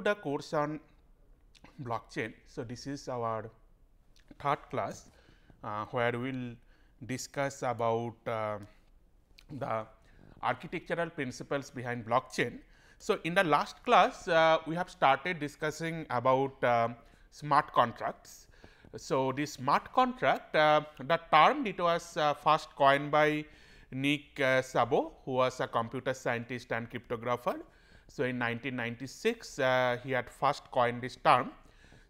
to the course on blockchain. So, this is our third class uh, where we will discuss about uh, the architectural principles behind blockchain. So, in the last class uh, we have started discussing about uh, smart contracts. So, this smart contract uh, the term it was uh, first coined by Nick Szabo who was a computer scientist and cryptographer. So, in 1996 uh, he had first coined this term.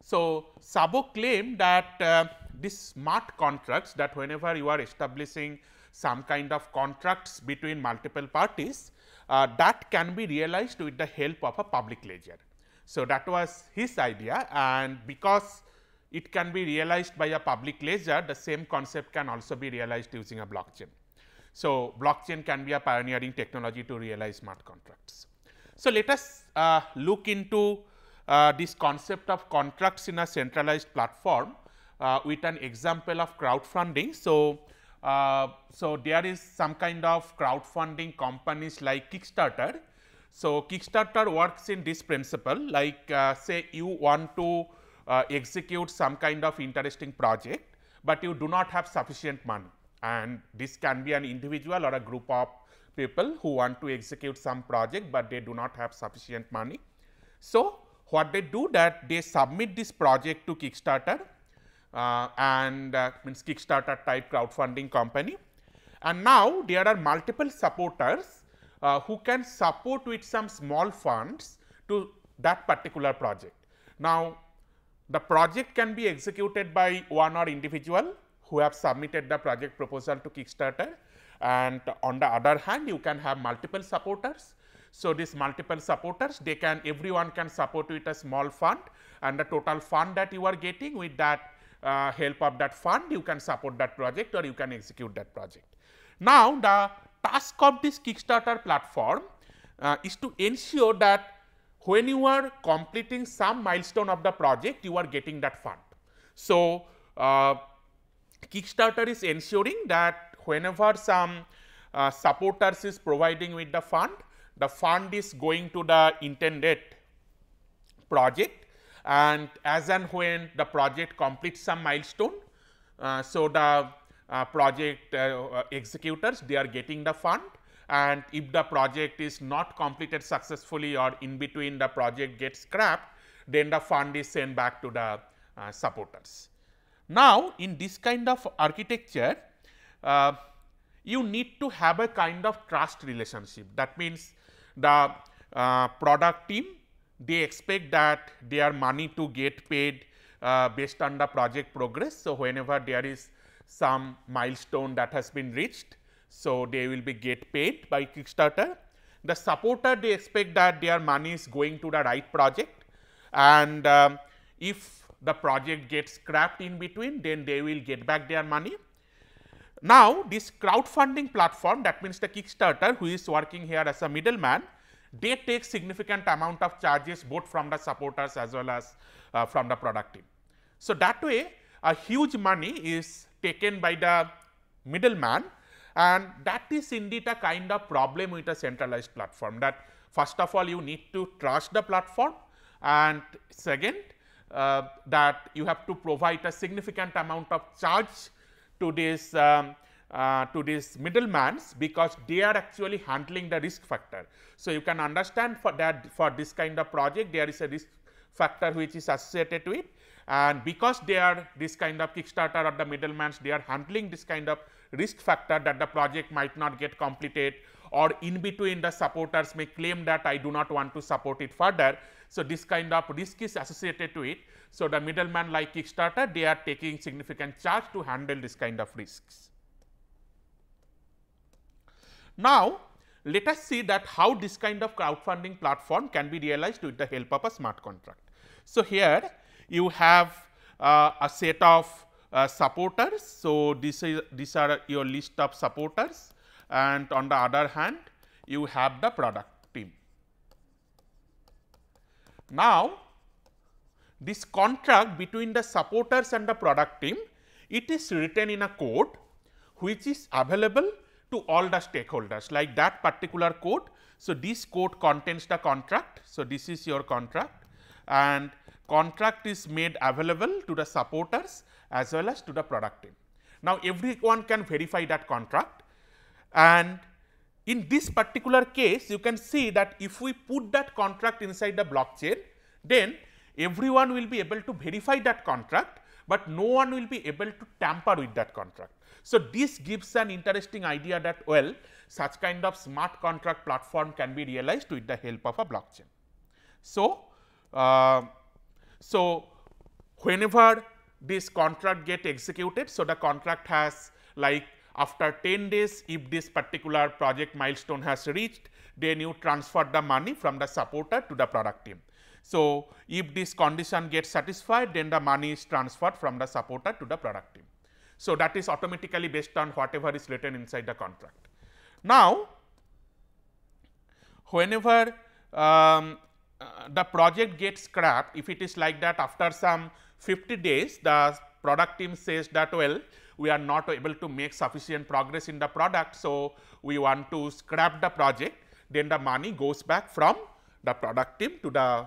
So, Szabo claimed that uh, these smart contracts that whenever you are establishing some kind of contracts between multiple parties uh, that can be realized with the help of a public ledger. So, that was his idea and because it can be realized by a public ledger the same concept can also be realized using a blockchain. So, blockchain can be a pioneering technology to realize smart contracts. So, let us uh, look into uh, this concept of contracts in a centralized platform uh, with an example of crowdfunding. So, uh, so there is some kind of crowdfunding companies like Kickstarter. So, Kickstarter works in this principle like uh, say you want to uh, execute some kind of interesting project, but you do not have sufficient money and this can be an individual or a group of people who want to execute some project, but they do not have sufficient money. So, what they do that they submit this project to Kickstarter uh, and uh, means Kickstarter type crowdfunding company and now there are multiple supporters uh, who can support with some small funds to that particular project. Now, the project can be executed by one or individual who have submitted the project proposal to Kickstarter and on the other hand you can have multiple supporters. So, these multiple supporters they can everyone can support with a small fund and the total fund that you are getting with that uh, help of that fund you can support that project or you can execute that project. Now, the task of this Kickstarter platform uh, is to ensure that when you are completing some milestone of the project you are getting that fund. So, uh, Kickstarter is ensuring that whenever some uh, supporters is providing with the fund, the fund is going to the intended project and as and when the project completes some milestone. Uh, so, the uh, project uh, executors they are getting the fund and if the project is not completed successfully or in between the project gets scrapped then the fund is sent back to the uh, supporters. Now, in this kind of architecture, uh, you need to have a kind of trust relationship. That means, the uh, product team they expect that their money to get paid uh, based on the project progress. So, whenever there is some milestone that has been reached, so they will be get paid by Kickstarter. The supporter they expect that their money is going to the right project and um, if the project gets scrapped in between then they will get back their money. Now, this crowdfunding platform that means the Kickstarter who is working here as a middleman they take significant amount of charges both from the supporters as well as uh, from the product team. So, that way a huge money is taken by the middleman and that is indeed a kind of problem with a centralized platform that first of all you need to trust the platform and second uh, that you have to provide a significant amount of charge to this um, uh, to these middlemans because they are actually handling the risk factor. So, you can understand for that for this kind of project there is a risk factor which is associated with and because they are this kind of kickstarter or the middlemans they are handling this kind of risk factor that the project might not get completed or in between the supporters may claim that I do not want to support it further. So, this kind of risk is associated to it. So, the middleman like Kickstarter they are taking significant charge to handle this kind of risks. Now, let us see that how this kind of crowdfunding platform can be realized with the help of a smart contract. So, here you have uh, a set of uh, supporters. So, this is these are your list of supporters and on the other hand you have the product team. Now, this contract between the supporters and the product team it is written in a code which is available to all the stakeholders like that particular code. So, this code contains the contract. So, this is your contract and contract is made available to the supporters as well as to the product team. Now, everyone can verify that contract and in this particular case you can see that if we put that contract inside the blockchain then everyone will be able to verify that contract, but no one will be able to tamper with that contract. So, this gives an interesting idea that well such kind of smart contract platform can be realized with the help of a blockchain. So, uh, so whenever this contract get executed, so the contract has like after 10 days if this particular project milestone has reached then you transfer the money from the supporter to the product team. So, if this condition gets satisfied then the money is transferred from the supporter to the product team. So, that is automatically based on whatever is written inside the contract. Now, whenever um, uh, the project gets scrapped, if it is like that after some 50 days, the product team says that well, we are not able to make sufficient progress in the product. So, we want to scrap the project, then the money goes back from the product team to the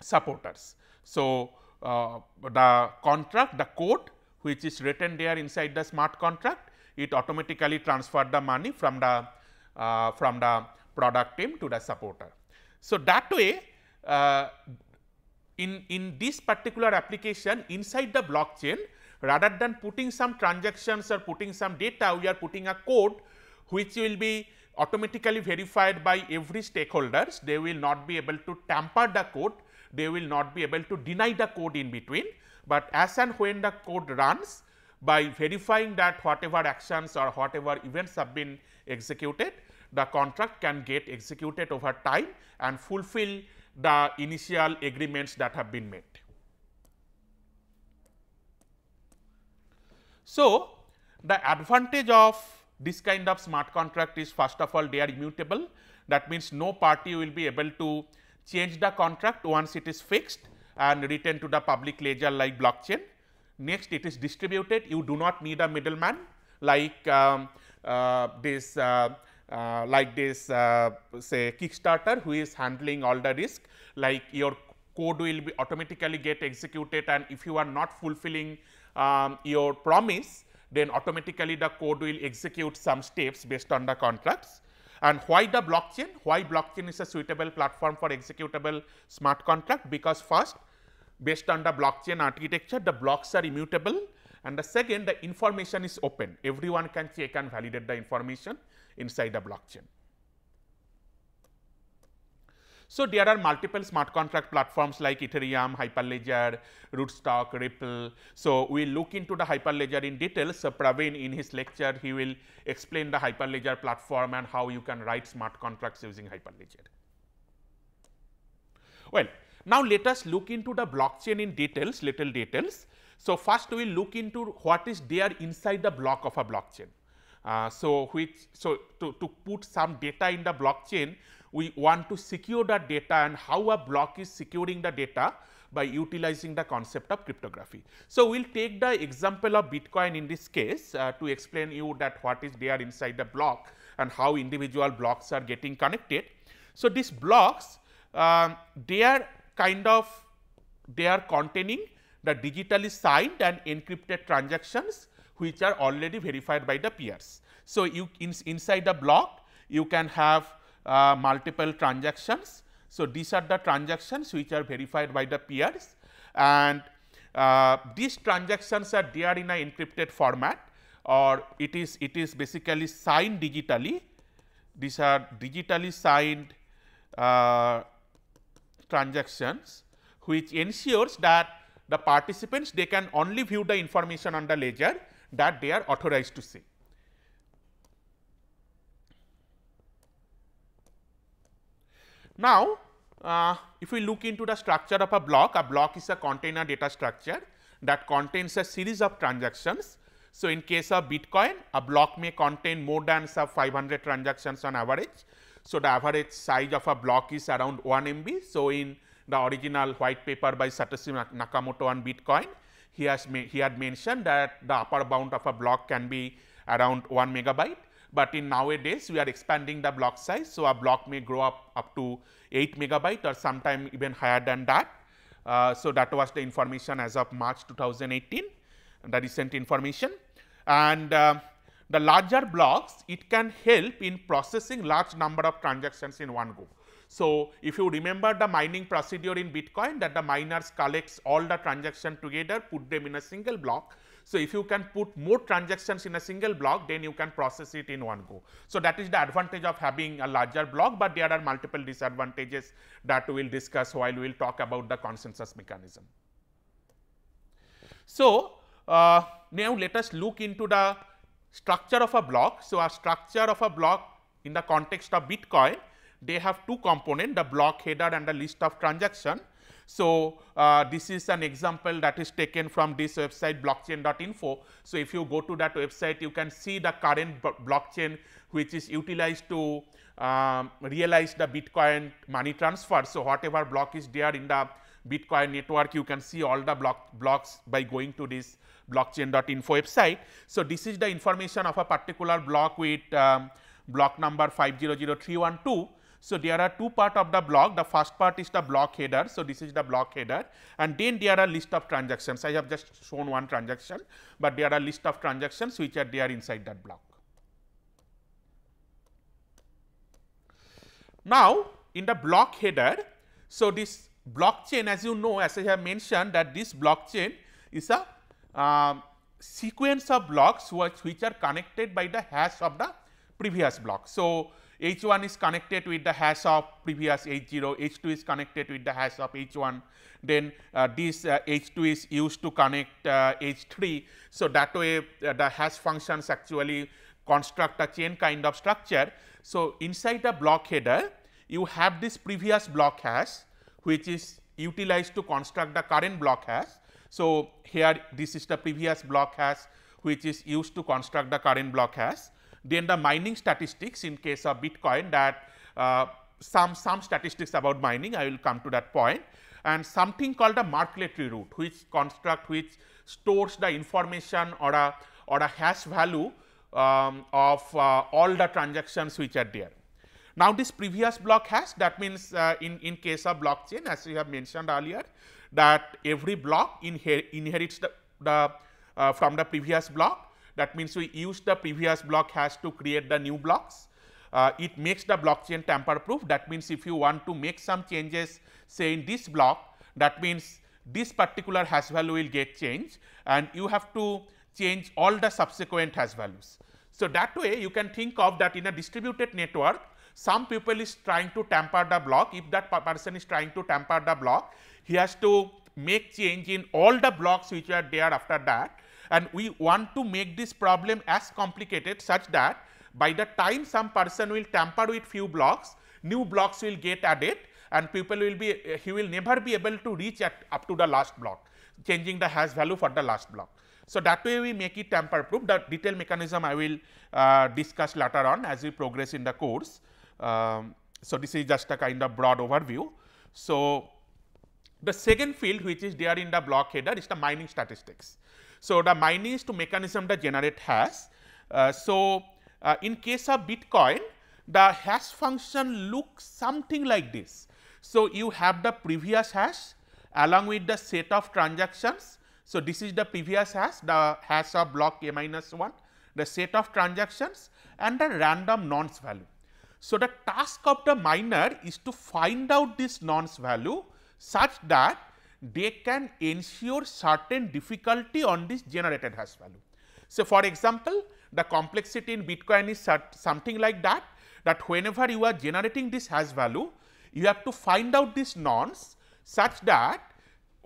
supporters. So, uh, the contract, the code which is written there inside the smart contract, it automatically transfer the money from the uh, from the product team to the supporter. So, that way uh, in, in this particular application inside the blockchain rather than putting some transactions or putting some data we are putting a code which will be automatically verified by every stakeholders. They will not be able to tamper the code. They will not be able to deny the code in between. But as and when the code runs by verifying that whatever actions or whatever events have been executed, the contract can get executed over time and fulfill the initial agreements that have been made. So, the advantage of this kind of smart contract is first of all they are immutable. That means no party will be able to change the contract once it is fixed and written to the public ledger like blockchain. Next it is distributed. You do not need a middleman like um, uh, this uh, uh, like this uh, say Kickstarter who is handling all the risk. Like your code will be automatically get executed and if you are not fulfilling um, your promise then automatically the code will execute some steps based on the contracts. And why the blockchain? Why blockchain is a suitable platform for executable smart contract? Because first based on the blockchain architecture, the blocks are immutable and the second the information is open. Everyone can check and validate the information inside the blockchain. So, there are multiple smart contract platforms like Ethereum, Hyperledger, Rootstock, Ripple. So, we look into the Hyperledger in detail. So, Praveen in his lecture he will explain the Hyperledger platform and how you can write smart contracts using Hyperledger. Well, now let us look into the blockchain in details, little details. So, first we look into what is there inside the block of a blockchain. Uh, so, which so to, to put some data in the blockchain, we want to secure the data and how a block is securing the data by utilizing the concept of cryptography. So, we will take the example of Bitcoin in this case uh, to explain you that what is there inside the block and how individual blocks are getting connected. So, these blocks uh, they are kind of they are containing the digitally signed and encrypted transactions which are already verified by the peers. So, you in, inside the block you can have uh, multiple transactions. So, these are the transactions which are verified by the peers and uh, these transactions are there in a encrypted format or it is it is basically signed digitally. These are digitally signed uh, transactions which ensures that the participants they can only view the information on the ledger that they are authorized to see. Now, uh, if we look into the structure of a block, a block is a container data structure that contains a series of transactions. So, in case of Bitcoin, a block may contain more than some 500 transactions on average. So, the average size of a block is around 1 MB. So, in the original white paper by Satoshi Nakamoto on Bitcoin, he has he had mentioned that the upper bound of a block can be around 1 megabyte, but in nowadays we are expanding the block size. So, a block may grow up up to 8 megabyte or sometime even higher than that. Uh, so, that was the information as of March 2018 the recent information and uh, the larger blocks it can help in processing large number of transactions in one go. So, if you remember the mining procedure in Bitcoin that the miners collects all the transaction together put them in a single block. So, if you can put more transactions in a single block then you can process it in one go. So, that is the advantage of having a larger block, but there are multiple disadvantages that we will discuss while we will talk about the consensus mechanism. So, uh, now let us look into the structure of a block. So, a structure of a block in the context of Bitcoin they have two component the block header and the list of transaction. So, uh, this is an example that is taken from this website blockchain.info. So, if you go to that website you can see the current blockchain which is utilized to um, realize the Bitcoin money transfer. So, whatever block is there in the Bitcoin network you can see all the block blocks by going to this blockchain.info website. So, this is the information of a particular block with um, block number 500312 so, there are two part of the block, the first part is the block header. So, this is the block header and then there are a list of transactions. I have just shown one transaction, but there are a list of transactions which are there inside that block. Now, in the block header, so this blockchain as you know as I have mentioned that this blockchain is a uh, sequence of blocks which, which are connected by the hash of the previous block. So, H 1 is connected with the hash of previous H 0, H 2 is connected with the hash of H 1, then uh, this uh, H 2 is used to connect uh, H 3. So, that way uh, the hash functions actually construct a chain kind of structure. So, inside the block header you have this previous block hash which is utilized to construct the current block hash. So, here this is the previous block hash which is used to construct the current block hash then the mining statistics in case of Bitcoin that uh, some, some statistics about mining I will come to that point and something called a Merkle tree root which construct which stores the information or a or a hash value um, of uh, all the transactions which are there. Now, this previous block hash that means uh, in, in case of blockchain as we have mentioned earlier that every block inher inherits the, the uh, from the previous block that means, we use the previous block hash to create the new blocks. Uh, it makes the blockchain tamper proof. That means, if you want to make some changes say in this block that means, this particular hash value will get changed and you have to change all the subsequent hash values. So, that way you can think of that in a distributed network some people is trying to tamper the block if that person is trying to tamper the block he has to make change in all the blocks which are there after that and we want to make this problem as complicated such that by the time some person will tamper with few blocks, new blocks will get added and people will be he will never be able to reach at up to the last block changing the hash value for the last block. So, that way we make it tamper proof the detail mechanism I will uh, discuss later on as we progress in the course. Um, so, this is just a kind of broad overview. So, the second field which is there in the block header is the mining statistics. So, the mining is to mechanism the generate hash. Uh, so, uh, in case of Bitcoin the hash function looks something like this. So, you have the previous hash along with the set of transactions. So, this is the previous hash the hash of block a minus 1 the set of transactions and the random nonce value. So, the task of the miner is to find out this nonce value such that they can ensure certain difficulty on this generated hash value. So, for example, the complexity in Bitcoin is something like that, that whenever you are generating this hash value, you have to find out this nonce such that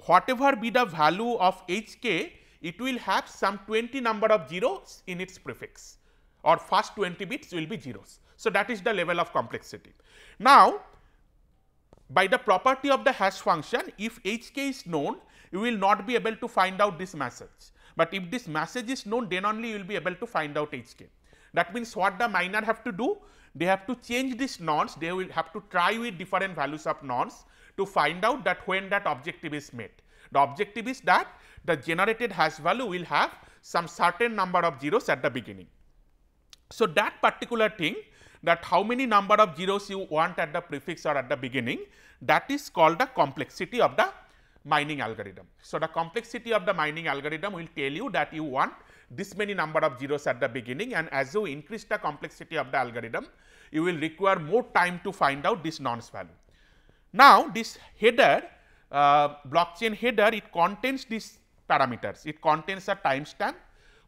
whatever be the value of hk, it will have some 20 number of zeros in its prefix or first 20 bits will be zeros. So, that is the level of complexity. Now, by the property of the hash function if hk is known you will not be able to find out this message, but if this message is known then only you will be able to find out hk. That means, what the miner have to do they have to change this nonce they will have to try with different values of nonce to find out that when that objective is met. The objective is that the generated hash value will have some certain number of zeros at the beginning. So, that particular thing that how many number of zeros you want at the prefix or at the beginning that is called the complexity of the mining algorithm. So, the complexity of the mining algorithm will tell you that you want this many number of zeros at the beginning and as you increase the complexity of the algorithm, you will require more time to find out this nonce value. Now, this header uh, blockchain header it contains these parameters, it contains a timestamp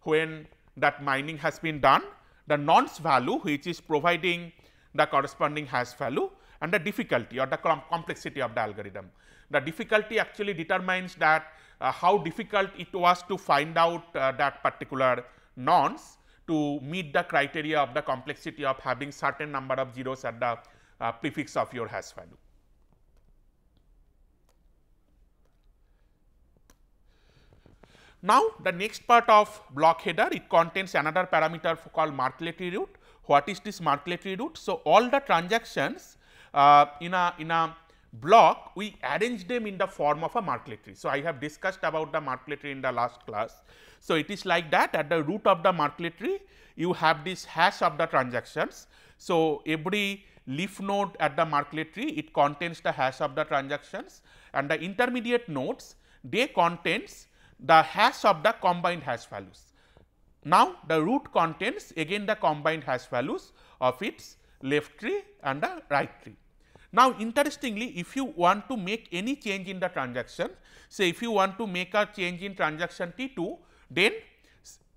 when that mining has been done, the nonce value which is providing the corresponding hash value and the difficulty or the complexity of the algorithm. The difficulty actually determines that uh, how difficult it was to find out uh, that particular nonce to meet the criteria of the complexity of having certain number of zeros at the uh, prefix of your hash value. Now, the next part of block header it contains another parameter called Merkle tree root. What is this Merkle tree root? So, all the transactions uh, in a in a block we arrange them in the form of a Merkle tree. So, I have discussed about the Merkle tree in the last class. So, it is like that at the root of the Merkle tree you have this hash of the transactions. So, every leaf node at the Merkle tree it contains the hash of the transactions and the intermediate nodes they contains the hash of the combined hash values. Now, the root contains again the combined hash values of its left tree and the right tree. Now, interestingly if you want to make any change in the transaction, say if you want to make a change in transaction T 2, then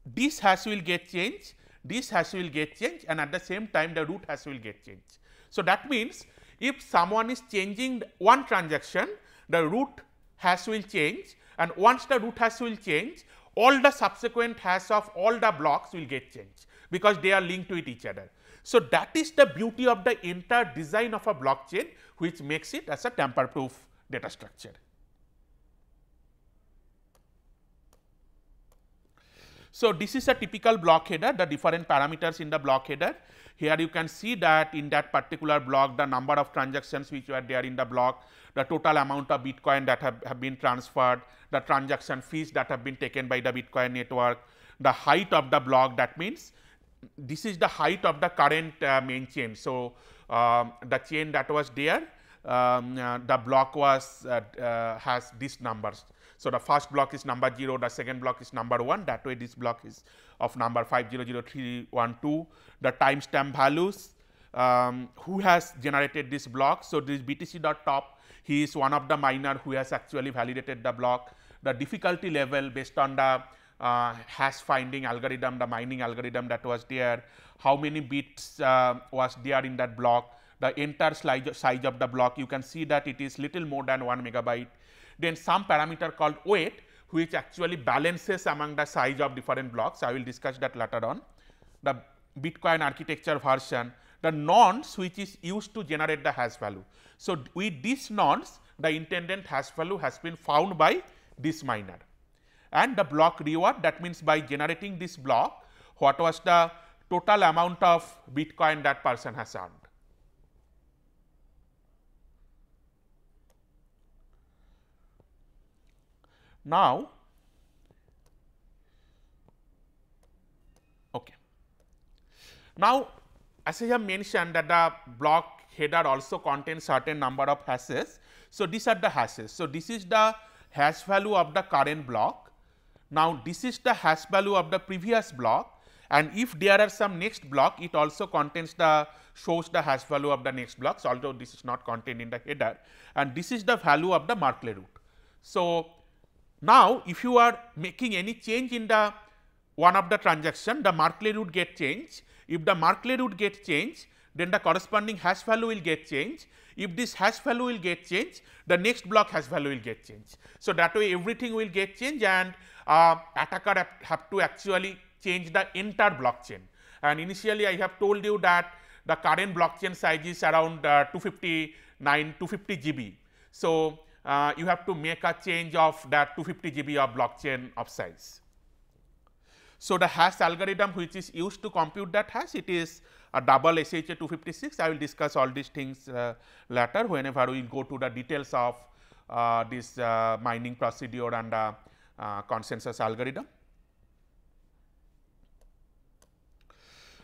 this hash will get changed, this hash will get changed and at the same time the root hash will get changed. So, that means if someone is changing one transaction, the root hash will change and once the root hash will change all the subsequent hash of all the blocks will get changed because they are linked with each other. So, that is the beauty of the entire design of a blockchain which makes it as a tamper proof data structure. So, this is a typical block header the different parameters in the block header. Here you can see that in that particular block the number of transactions which were there in the block, the total amount of bitcoin that have, have been transferred, the transaction fees that have been taken by the bitcoin network, the height of the block that means this is the height of the current uh, main chain. So, um, the chain that was there um, uh, the block was uh, uh has these numbers. So, the first block is number 0, the second block is number 1 that way this block is of number 500312, the timestamp values, um, who has generated this block. So, this BTC dot top he is one of the miner who has actually validated the block, the difficulty level based on the uh, hash finding algorithm, the mining algorithm that was there, how many bits uh, was there in that block, the entire size of the block, you can see that it is little more than 1 megabyte. Then some parameter called weight which actually balances among the size of different blocks. I will discuss that later on. The Bitcoin architecture version, the nonce which is used to generate the hash value. So, with this nonce, the intended hash value has been found by this miner and the block reward that means by generating this block what was the total amount of bitcoin that person has earned. Now, okay. Now, as I have mentioned that the block header also contains certain number of hashes. So, these are the hashes. So, this is the hash value of the current block. Now, this is the hash value of the previous block and if there are some next block it also contains the shows the hash value of the next blocks although this is not contained in the header and this is the value of the Merkle root. So, now, if you are making any change in the one of the transaction, the Merkle root get changed. If the Merkle root get changed, then the corresponding hash value will get changed. If this hash value will get changed, the next block hash value will get changed. So, that way everything will get changed and uh, attacker have to actually change the entire blockchain. And initially I have told you that the current blockchain size is around uh, 259 250 GB. So, uh, you have to make a change of that 250 GB of blockchain of size. So, the hash algorithm which is used to compute that hash it is a double SHA 256. I will discuss all these things uh, later whenever we go to the details of uh, this uh, mining procedure and uh, consensus algorithm.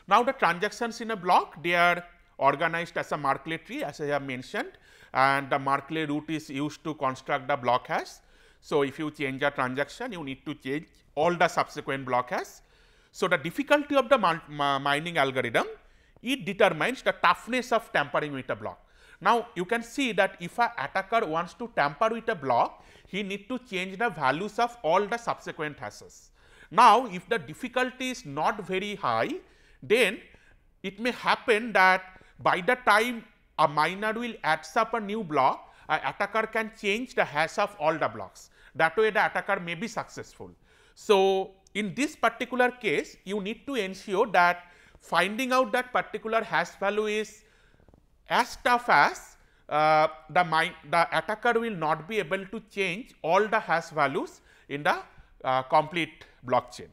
Now, the transactions in a block they are organized as a Merkle tree as I have mentioned and the Merkle root is used to construct the block hash. So, if you change a transaction you need to change all the subsequent block hash. So, the difficulty of the mining algorithm it determines the toughness of tampering with a block. Now, you can see that if a attacker wants to tamper with a block, he need to change the values of all the subsequent hashes. Now, if the difficulty is not very high, then it may happen that by the time a miner will add up a new block, a attacker can change the hash of all the blocks. That way the attacker may be successful. So, in this particular case, you need to ensure that finding out that particular hash value is as tough as uh, the, the attacker will not be able to change all the hash values in the uh, complete blockchain.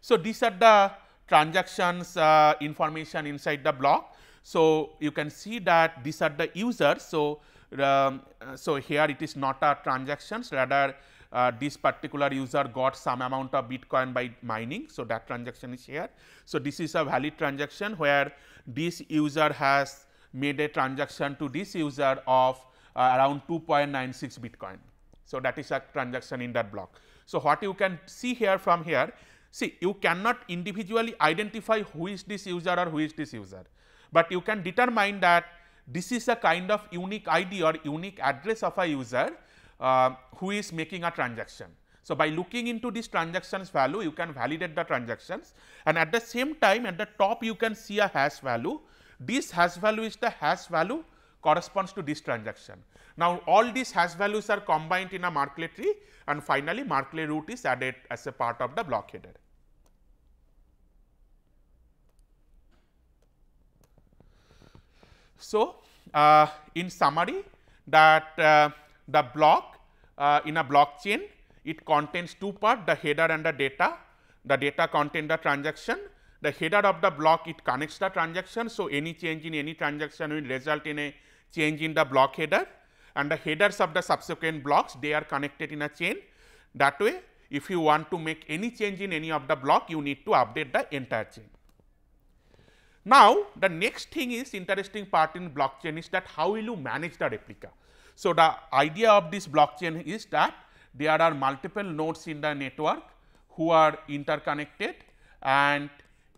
So, these are the transactions uh, information inside the block. So, you can see that these are the users. So, um, so here it is not a transactions rather uh, this particular user got some amount of bitcoin by mining. So, that transaction is here. So, this is a valid transaction where this user has made a transaction to this user of uh, around 2.96 bitcoin. So, that is a transaction in that block. So, what you can see here from here see you cannot individually identify who is this user or who is this user, but you can determine that this is a kind of unique ID or unique address of a user uh, who is making a transaction. So, by looking into this transactions value you can validate the transactions and at the same time at the top you can see a hash value. This hash value is the hash value corresponds to this transaction. Now, all these hash values are combined in a Merkle tree and finally, Merkle root is added as a part of the block header. So, uh, in summary that uh, the block uh, in a blockchain it contains two part the header and the data. The data contain the transaction the header of the block it connects the transaction. So, any change in any transaction will result in a change in the block header and the headers of the subsequent blocks they are connected in a chain. That way if you want to make any change in any of the block you need to update the entire chain. Now, the next thing is interesting part in blockchain is that how will you manage the replica. So, the idea of this blockchain is that there are multiple nodes in the network who are interconnected and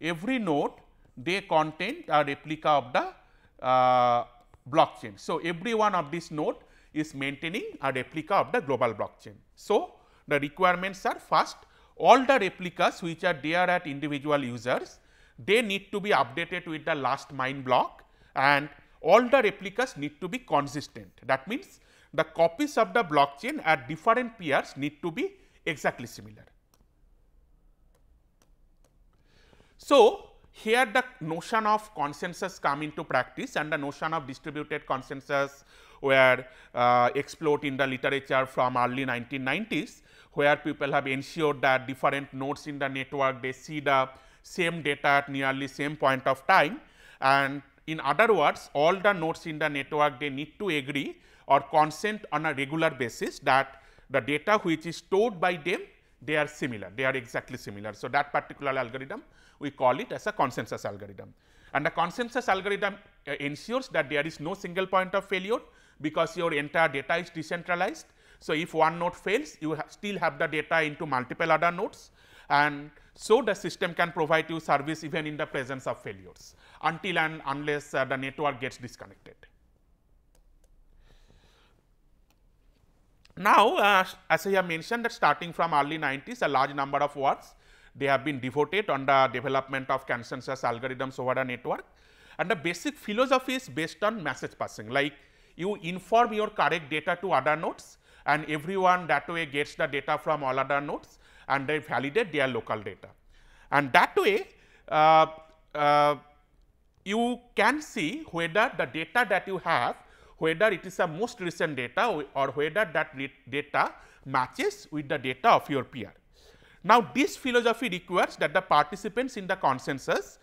every node they contain a replica of the uh, blockchain. So, every one of these node is maintaining a replica of the global blockchain. So, the requirements are first all the replicas which are there at individual users they need to be updated with the last mine block and all the replicas need to be consistent. That means, the copies of the blockchain at different peers need to be exactly similar. So, here the notion of consensus come into practice and the notion of distributed consensus were uh, explored in the literature from early 1990s, where people have ensured that different nodes in the network they see the same data at nearly same point of time and in other words, all the nodes in the network they need to agree or consent on a regular basis that the data which is stored by them they are similar, they are exactly similar. So, that particular algorithm we call it as a consensus algorithm. And the consensus algorithm uh, ensures that there is no single point of failure because your entire data is decentralized. So, if one node fails you ha still have the data into multiple other nodes and so the system can provide you service even in the presence of failures until and unless uh, the network gets disconnected. Now, uh, as I have mentioned that starting from early 90s a large number of works they have been devoted on the development of consensus algorithms over the network and the basic philosophy is based on message passing like you inform your correct data to other nodes and everyone that way gets the data from all other nodes and they validate their local data. And that way uh, uh, you can see whether the data that you have whether it is a most recent data or whether that data matches with the data of your peer. Now, this philosophy requires that the participants in the consensus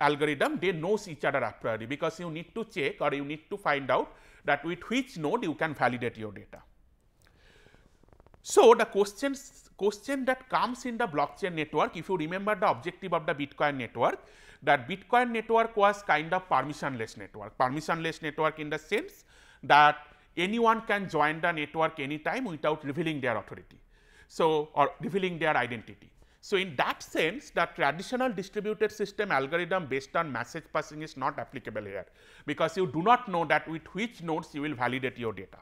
algorithm they knows each other a priori because you need to check or you need to find out that with which node you can validate your data. So, the questions question that comes in the blockchain network if you remember the objective of the bitcoin network that bitcoin network was kind of permissionless network permissionless network in the sense that anyone can join the network anytime without revealing their authority so or revealing their identity so, in that sense the traditional distributed system algorithm based on message passing is not applicable here, because you do not know that with which nodes you will validate your data.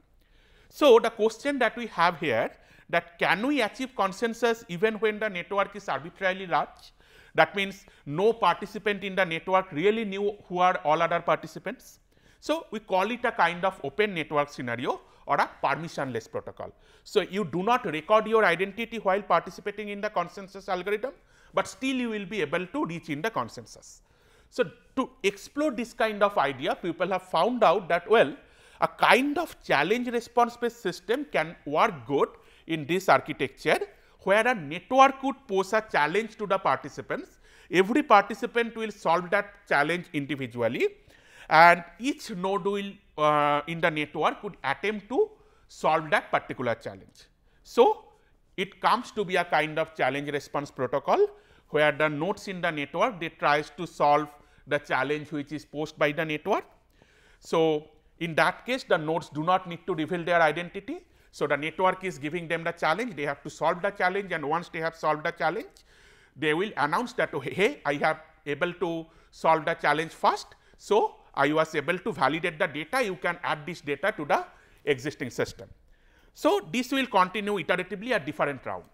So, the question that we have here that can we achieve consensus even when the network is arbitrarily large? That means, no participant in the network really knew who are all other participants. So, we call it a kind of open network scenario or a permissionless protocol. So, you do not record your identity while participating in the consensus algorithm, but still you will be able to reach in the consensus. So, to explore this kind of idea people have found out that well a kind of challenge response based system can work good in this architecture where a network would pose a challenge to the participants. Every participant will solve that challenge individually and each node will uh, in the network would attempt to solve that particular challenge. So, it comes to be a kind of challenge response protocol where the nodes in the network they tries to solve the challenge which is posed by the network. So, in that case the nodes do not need to reveal their identity. So, the network is giving them the challenge they have to solve the challenge and once they have solved the challenge they will announce that hey I have able to solve the challenge first. So, I was able to validate the data, you can add this data to the existing system. So, this will continue iteratively at different round.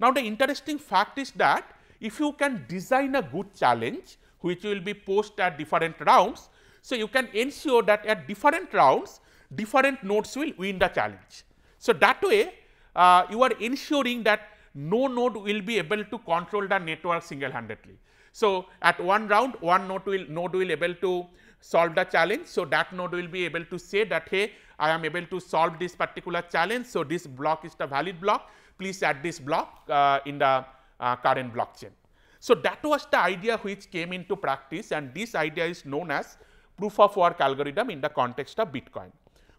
Now, the interesting fact is that if you can design a good challenge which will be posed at different rounds, so you can ensure that at different rounds different nodes will win the challenge. So, that way uh, you are ensuring that no node will be able to control the network single handedly. So, at one round one node will node will able to solve the challenge. So, that node will be able to say that hey I am able to solve this particular challenge. So, this block is the valid block please add this block uh, in the uh, current blockchain. So, that was the idea which came into practice and this idea is known as proof of work algorithm in the context of Bitcoin,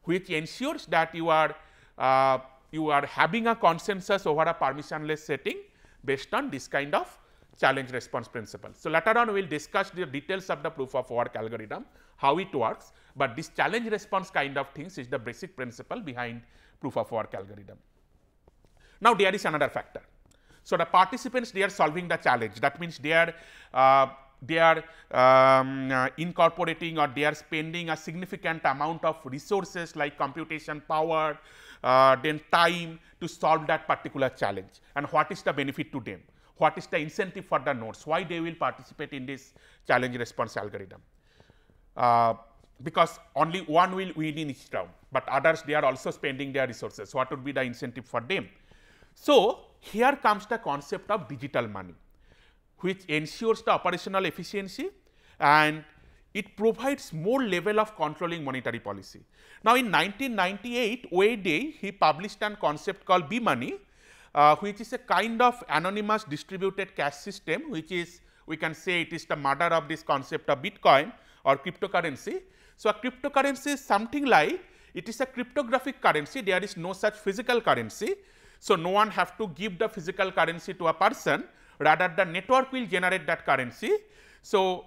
which ensures that you are uh, you are having a consensus over a permissionless setting based on this kind of challenge response principle. So, later on we will discuss the details of the proof of work algorithm, how it works, but this challenge response kind of things is the basic principle behind proof of work algorithm. Now, there is another factor. So, the participants they are solving the challenge that means they are uh, they are um, uh, incorporating or they are spending a significant amount of resources like computation power, uh, then time to solve that particular challenge and what is the benefit to them what is the incentive for the nodes, why they will participate in this challenge response algorithm. Uh, because only one will win in each round, but others they are also spending their resources. What would be the incentive for them? So, here comes the concept of digital money, which ensures the operational efficiency and it provides more level of controlling monetary policy. Now, in 1998, Wei Dai he published a concept called B money, uh, which is a kind of anonymous distributed cash system, which is we can say it is the mother of this concept of Bitcoin or cryptocurrency. So, a cryptocurrency is something like it is a cryptographic currency, there is no such physical currency. So, no one have to give the physical currency to a person, rather the network will generate that currency. So,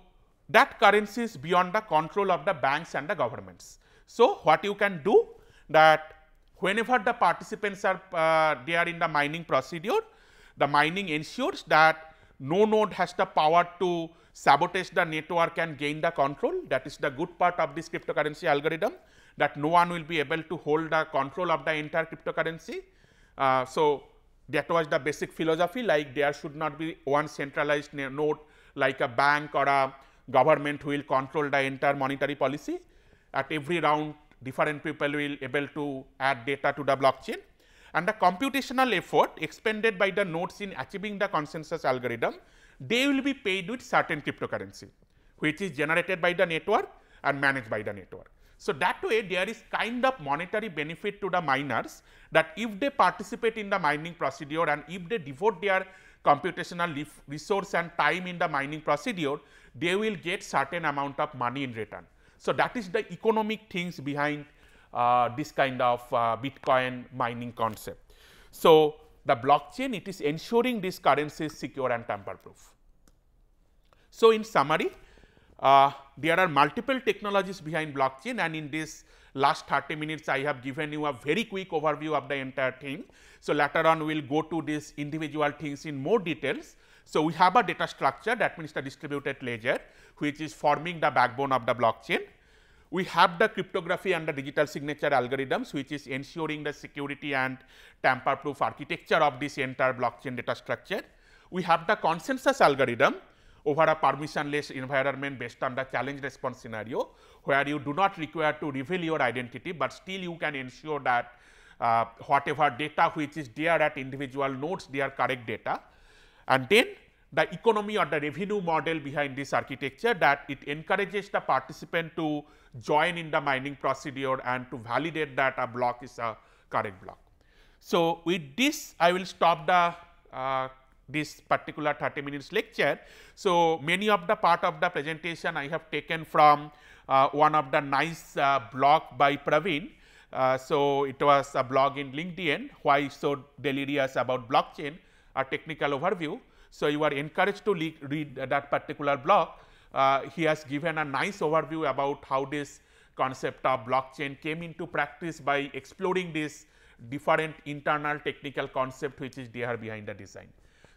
that currency is beyond the control of the banks and the governments. So, what you can do that whenever the participants are uh, there in the mining procedure, the mining ensures that no node has the power to sabotage the network and gain the control. That is the good part of this cryptocurrency algorithm that no one will be able to hold the control of the entire cryptocurrency. Uh, so, that was the basic philosophy like there should not be one centralized node like a bank or a government who will control the entire monetary policy. At every round different people will able to add data to the blockchain and the computational effort expended by the nodes in achieving the consensus algorithm, they will be paid with certain cryptocurrency, which is generated by the network and managed by the network. So, that way there is kind of monetary benefit to the miners that if they participate in the mining procedure and if they devote their computational resource and time in the mining procedure, they will get certain amount of money in return. So, that is the economic things behind uh, this kind of uh, Bitcoin mining concept. So, the blockchain it is ensuring this currency is secure and tamper proof. So, in summary uh, there are multiple technologies behind blockchain and in this last 30 minutes I have given you a very quick overview of the entire thing. So, later on we will go to these individual things in more details. So, we have a data structure that means the distributed ledger which is forming the backbone of the blockchain. We have the cryptography and the digital signature algorithms which is ensuring the security and tamper proof architecture of this entire blockchain data structure. We have the consensus algorithm over a permissionless environment based on the challenge response scenario, where you do not require to reveal your identity, but still you can ensure that uh, whatever data which is there at individual nodes, they are correct data. And then the economy or the revenue model behind this architecture that it encourages the participant to join in the mining procedure and to validate that a block is a correct block. So, with this I will stop the uh, this particular 30 minutes lecture. So, many of the part of the presentation I have taken from uh, one of the nice uh, blog by Praveen. Uh, so, it was a blog in LinkedIn why so delirious about blockchain a technical overview. So, you are encouraged to read that particular blog. Uh, he has given a nice overview about how this concept of blockchain came into practice by exploring this different internal technical concept which is there behind the design.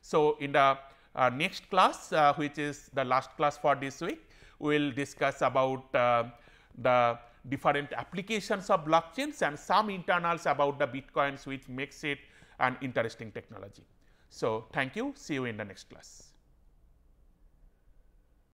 So, in the uh, next class uh, which is the last class for this week, we will discuss about uh, the different applications of blockchains and some internals about the bitcoins which makes it an interesting technology. So, thank you, see you in the next class.